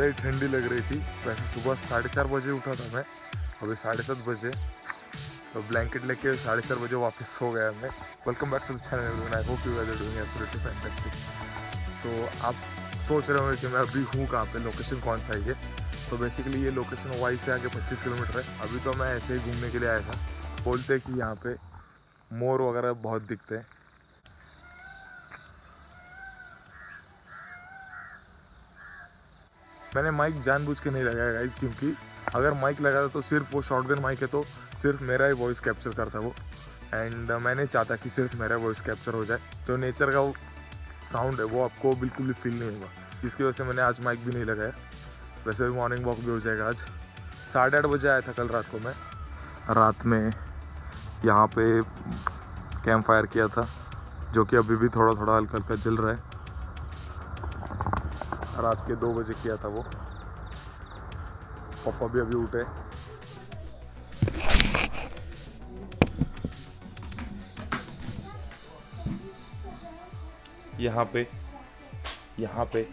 ज़्यादा ही ठंडी लग रही थी। वैसे सुबह साढ़े चार बजे उठा था मैं। अभी साढ़े सात बजे। तो ब्लैंकेट लेके साढ़े चार बजे वापस सो गया मैं। Welcome back to the channel I hope you are doing absolutely so आप सोच रहे होंगे कि मैं अभी हूँ कहाँ पे? लोकेशन कौन सा है ये? तो बेसिकली ये लोकेशन वाई से आगे 25 किलोमीटर है। अभी तो मैं ऐसे ही घूमने के लिए आया था। बोलते कि यहाँ पे मोर वगैरह बहुत दिखते हैं। मैंने माइक जानबूझ के नहीं लगाया गाइज़ क्योंकि अगर माइक लगाता तो सिर्फ़ वो शॉर्टगन माइक है तो सिर्फ़ मेरा ही वॉइस कैप्चर करता वो। एंड uh, मैंने चाहता कि सिर्फ़ मेरा वॉइस कैप्चर हो जाए। तो नेचर का वो साउंड है वो आपको बिल्कुल भी फील नहीं होगा। इसकी वजह से मैंने आज माइक भी नहीं लगाया। वैसे भी मॉर्निंग वॉक भी हो जाएगा आज। साढ़े आठ बजे आया था कल रात को मैं। रात में यहाँ पे कैंप फायर किया था जो कि अभी भी थोड़ा थोड़ा हल्का हल्का जल रहा है। रात के दो बजे किया था वो। पापा भी अभी उठे। यहाँ पे यहाँ पे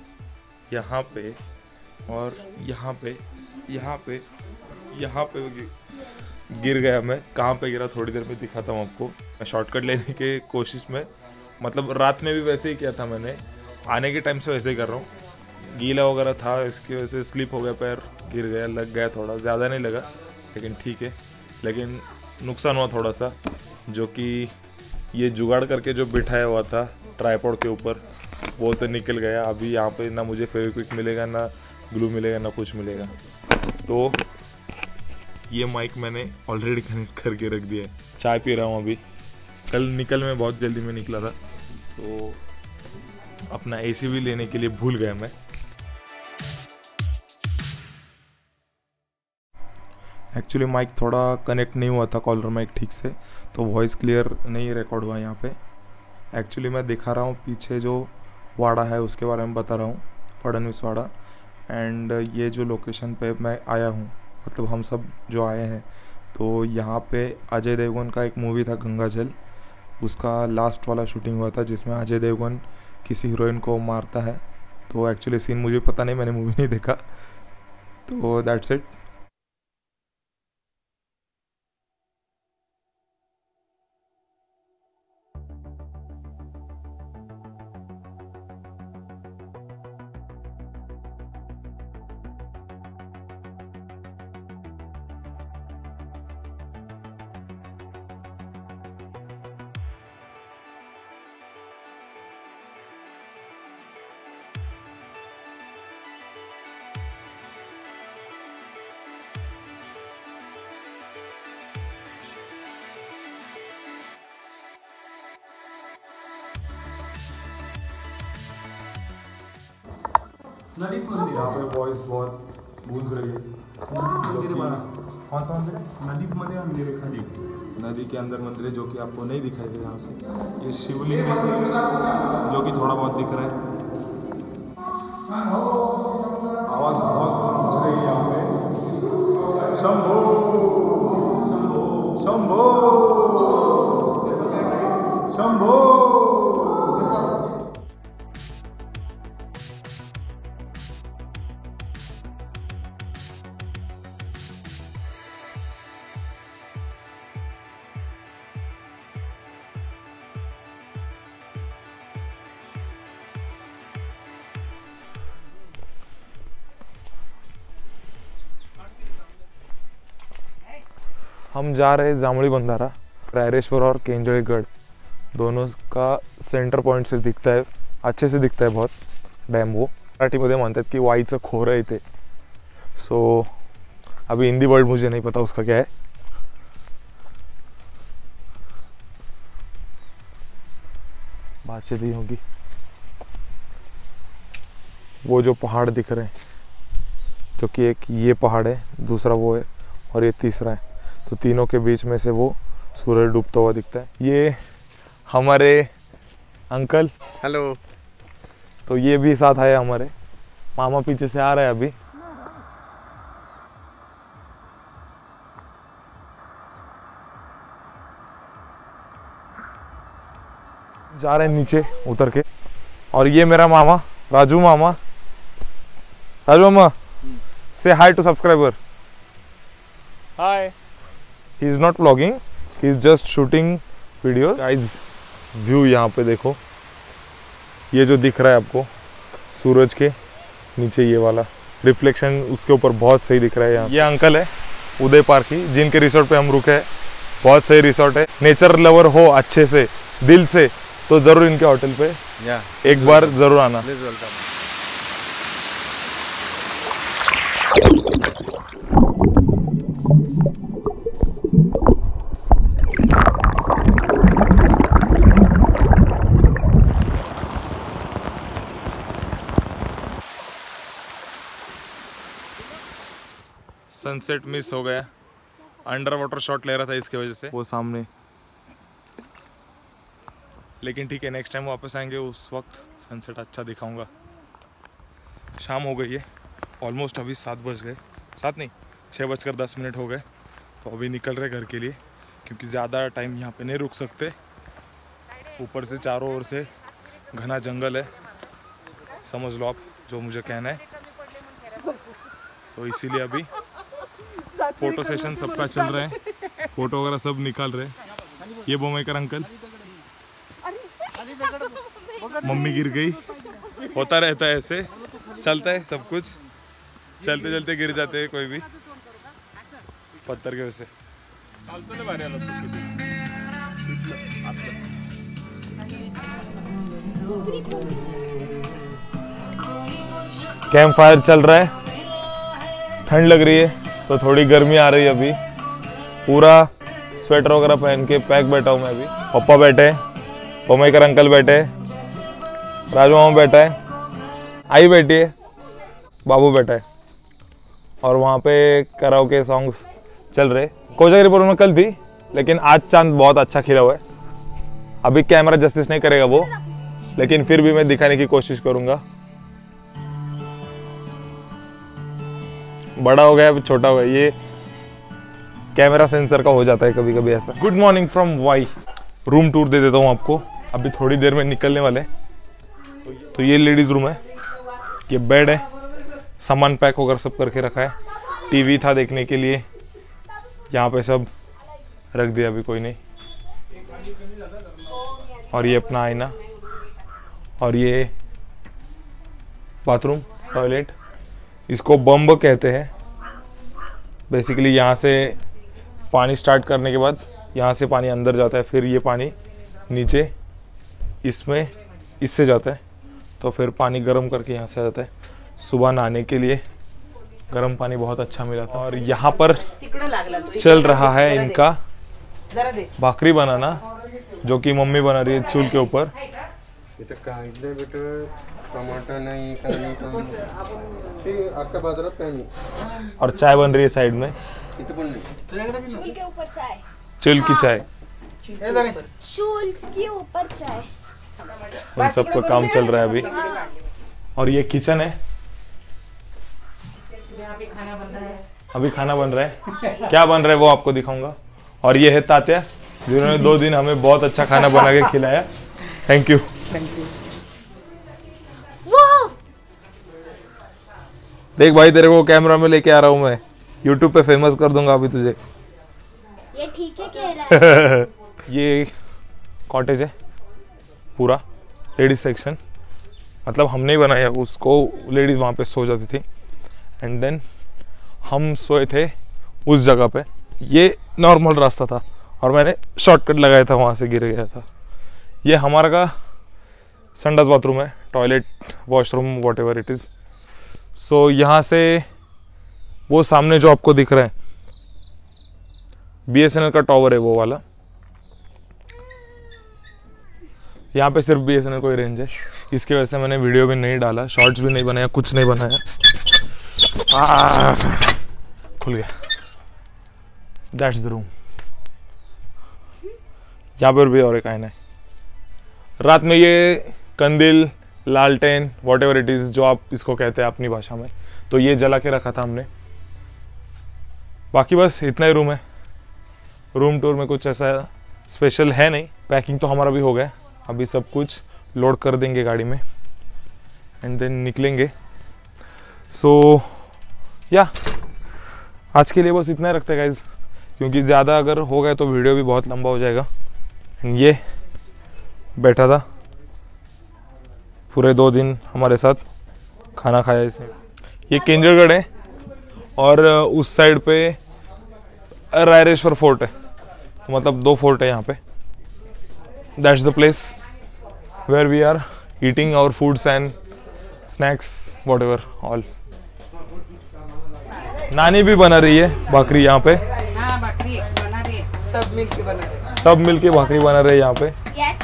यहाँ पे, और यहाँ पे यहाँ पे यहाँ पे गिर गया मैं। कहाँ पे गिरा थोड़ी देर में दिखाता हूँ आपको। मैं शॉर्टकट लेने के कोशिश में मतलब रात में भी वैसे ही किया था मैंने। आने के टाइम से वैसे ही कर रहा हूँ। गीला वगैरह था, इसकी वजह से स्लिप हो गया, पैर गिर गया, लग गया थोड़ा। ज़्यादा नहीं लगा, लेकिन ठीक है। लेकिन नुकसान हुआ थोड़ा सा जो कि ये जुगाड़ करके जो बिठाया हुआ था ट्राईपोर्ड के ऊपर, वो तो निकल गया। अभी यहाँ पे ना मुझे फेविक्विक मिलेगा, ना ग्लू मिलेगा, ना कुछ मिलेगा। तो ये माइक मैंने ऑलरेडी कनेक्ट करके रख दिया है। चाय पी रहा हूँ अभी। कल निकल में बहुत जल्दी में निकला था। तो अपना एसी भी लेने के लिए भूल गया मैं। एक्चुअली माइक थोड़ा कनेक्ट नहीं हुआ था कॉलर माइक ठीक से तो वॉइस क्लियर नहीं रिकॉर्ड हुआ यहाँ पे। एक्चुअली मैं दिखा रहा हूँ, पीछे जो वाड़ा है, उसके बारे में बता रहा हूँ फडनवीस वाड़ा। एंड ये जो लोकेशन पे मैं आया हूँ मतलब हम सब जो आए हैं तो यहाँ पे अजय देवगन का एक मूवी था, गंगा जल। उसका लास्ट वाला शूटिंग हुआ था, जिसमें अजय देवगन किसी हीरोइन को मारता है। तो एक्चुअली सीन मुझे पता नहीं, मैंने मूवी नहीं देखा। तो दैट्स इट नदीत मंदिर यहाँ पे वॉइस बहुत गूंज रही है मंदिर है कौन सा मंदिर है मध्ये मंदिर आहे खाली नदी के अंदर मंदिर है जो कि आपको नहीं दिखाई दे यहाँ से ये शिवलिंग है जो कि थोड़ा बहुत दिख रहा है आवाज़ बहुत गूंज रही है यहाँ पे शंभो शंभो शंभो हम जा रहे हैं जामुड़ी बंधारा, रायरेश्वर और केंजड़ीगढ़। दोनों का सेंटर पॉइंट से दिखता है, अच्छे से दिखता है बहुत डॅम वो। मराठीमध्ये म्हणतात की वाईचं खोरं आहे ते. सो अभी हिंदी वर्ड मुझे नहीं पता उसका क्या है. बात दी होगी। वो जो पहाड़ दिख रहे हैं, जो कि एक ये पहाड़ है, दूसरा वो है, और ये तीसरा है। तो तीनों के बीच में से वो सूरज डूबता हुआ दिखता है। ये हमारे अंकल। हेलो। तो ये भी साथ आए हमारे। मामा पीछे से आ रहे हैं अभी। जा रहे हैं नीचे उतर के। और ये मेरा मामा राजू मामा। राजू मामा से hi to subscriber hi he is not vlogging he is just shooting video guys view यहाँ पे देखो। ये जो दिख रहा है आपको सूरज के नीचे ये वाला रिफ्लेक्शन उसके ऊपर बहुत सही दिख रहा है यहाँ। ये अंकल है उदय पार्क ही जिनके रिसोर्ट पे हम रुके हैं। बहुत सही रिसोर्ट है। नेचर लवर हो अच्छे से दिल से तो ज़रूर इनके होटल पे या एक बार ज़रूर आना। सनसेट मिस हो गया। अंडर वाटर शॉट ले रहा था इसकी वजह से। वो सामने। लेकिन ठीक है नेक्स्ट टाइम वापस आएँगे उस वक्त। सनसेट अच्छा दिखाऊँगा। शाम हो गई है। ऑलमोस्ट अभी सात बज गए। सात नहीं छः बजकर दस मिनट हो गए। तो अभी निकल रहे घर के लिए क्योंकि ज़्यादा टाइम यहाँ पे नहीं रुक सकते। ऊपर से चारों ओर से घना जंगल है। समझ लो आप जो मुझे कहना है। तो इसीलिए अभी फ़ोटो सेशन सबका चल रहा है। फ़ोटो वगैरह सब निकाल रहे हैं। ये बोमेकर अंकल। मम्मी गिर गई। होता रहता है ऐसे। चलता है सब कुछ। चलते चलते गिर जाते हैं कोई भी। पत्थर के वैसे कैंप फायर चल रहा है। ठंड लग रही है। तो थोड़ी गर्मी आ रही है अभी। पूरा स्वेटर वगैरह पहन के पैक बैठा हूँ मैं अभी। पप्पा बैठे पोमेकर अंकल बैठे राजू मामा बैठा है, आई बैठी है, बाबू बैठा है। और वहाँ पे कराओ के सॉन्ग्स चल रहे कोजागिरीपुर में कल थी, लेकिन आज चाँद बहुत अच्छा खिला हुआ है। अभी कैमरा जस्टिस नहीं करेगा वो, लेकिन फिर भी मैं दिखाने की कोशिश करूँगा। बड़ा हो गया अभी छोटा हो गया। ये कैमरा सेंसर का हो जाता है कभी कभी ऐसा। Good morning from Wai room tour दे देता हूँ आपको। अभी थोड़ी देर में निकलने वाले तो ये लेडीज़ रूम है। ये बेड है। सामान पैक होकर सब करके रखा है। टीवी था देखने के लिए। यहाँ पे सब रख दिया, अभी कोई नहीं। और ये अपना आईना। और ये बाथरूम टॉयलेट इसको बम्ब कहते हैं। बेसिकली यहाँ से पानी स्टार्ट करने के बाद यहाँ से पानी अंदर जाता है फिर ये पानी नीचे इसमें इससे जाता है। तो फिर पानी गर्म करके यहाँ से आ जाता है। सुबह नहाने के लिए गर्म पानी बहुत अच्छा मिला था। और यहाँ पर तो। चल रहा है इनका जरा भाकरी बनाना जो कि मम्मी बना रही है चूल के ऊपर। टमाटर नाही बाजारात नाही और चाय बन रही है साइड में। इथं पण नाही चूल के ऊपर चाय। चूल की चाय। चूल के ऊपर चाय। उन सबका काम चल रहा है अभी। और ये किचन है। अभी खाना बन रहा है। क्या बन रहा है वो आपको दिखाऊँगा। और ये है तात्या जिन्होंने दो दिन हमें बहुत अच्छा खाना बना के खिलाया। थैंक यू वो देख भाई तेरे को कैमरा में लेके आ रहा हूँ मैं। यूट्यूब पे फ़ेमस कर दूँगा अभी तुझे। ये ठीक है कह रहा है ये कॉटेज है पूरा लेडीज़ सेक्शन मतलब हमने ही बनाया उसको लेडीज़ वहाँ पे सो जाती थी। एंड देन हम सोए थे उस जगह पे। ये नॉर्मल रास्ता था और मैंने शॉर्टकट लगाया था वहाँ से गिर गया था। ये हमारा का संडास बाथरूम है toilet washroom whatever it is so यहाँ से वो सामने जो आपको दिख रहा है बीएसएनएल का टॉवर है वो वाला। यहाँ पे सिर्फ़ बी एस ही रेंज है। इसकी वजह से मैंने वीडियो भी नहीं डाला शॉर्ट्स भी नहीं बनाया, कुछ नहीं बनाया। खुल गया। दैट्स द रूम यहाँ पर भी और एक आईना है। रात में ये कंदिल लालटेन वॉट एवर इट इज़ जो आप इसको कहते हैं अपनी भाषा में। तो ये जला के रखा था हमने। बाकी बस इतना ही रूम है। रूम टूर में कुछ ऐसा स्पेशल है नहीं। पैकिंग तो हमारा भी हो गया। अभी सब कुछ लोड कर देंगे गाड़ी में। एंड देन निकलेंगे। सो so, या आज के लिए बस इतना ही रखते हैं गाइज़ क्योंकि ज़्यादा अगर हो गए तो वीडियो भी बहुत लंबा हो जाएगा। एंड ये बैठा था। पूरे दो दिन हमारे साथ खाना खाया इसने। ये केंद्रगढ़ है और उस साइड पे रायरेश्वर फोर्ट है। मतलब दो फोर्ट है यहाँ पे। That's the place where we are eating our foods and snacks whatever all नानी भी बना रही है भाकरी यहाँ पे। हाँ भाकरी बना रही है। सब मिल के बना रहे। सब मिलके भाकरी बना रहे हैं यहाँ पे। यस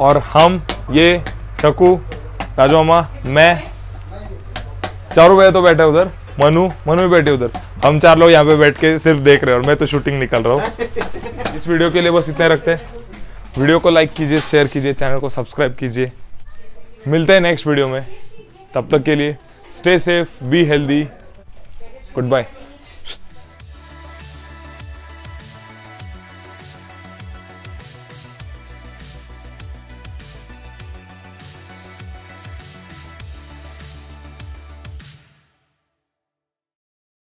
और हम ये चकू राजू मामा मैं। चारों भैया तो बैठे उधर। मनु मनु भी बैठे उधर। हम चार लोग यहाँ पे बैठ के सिर्फ़ देख रहे हैं और मैं तो शूटिंग निकल रहा हूँ। इस वीडियो के लिए बस इतना रखते हैं। वीडियो को लाइक कीजिए शेयर कीजिए चैनल को सब्सक्राइब कीजिए। मिलते हैं नेक्स्ट वीडियो में। तब तक के लिए stay safe be healthy goodbye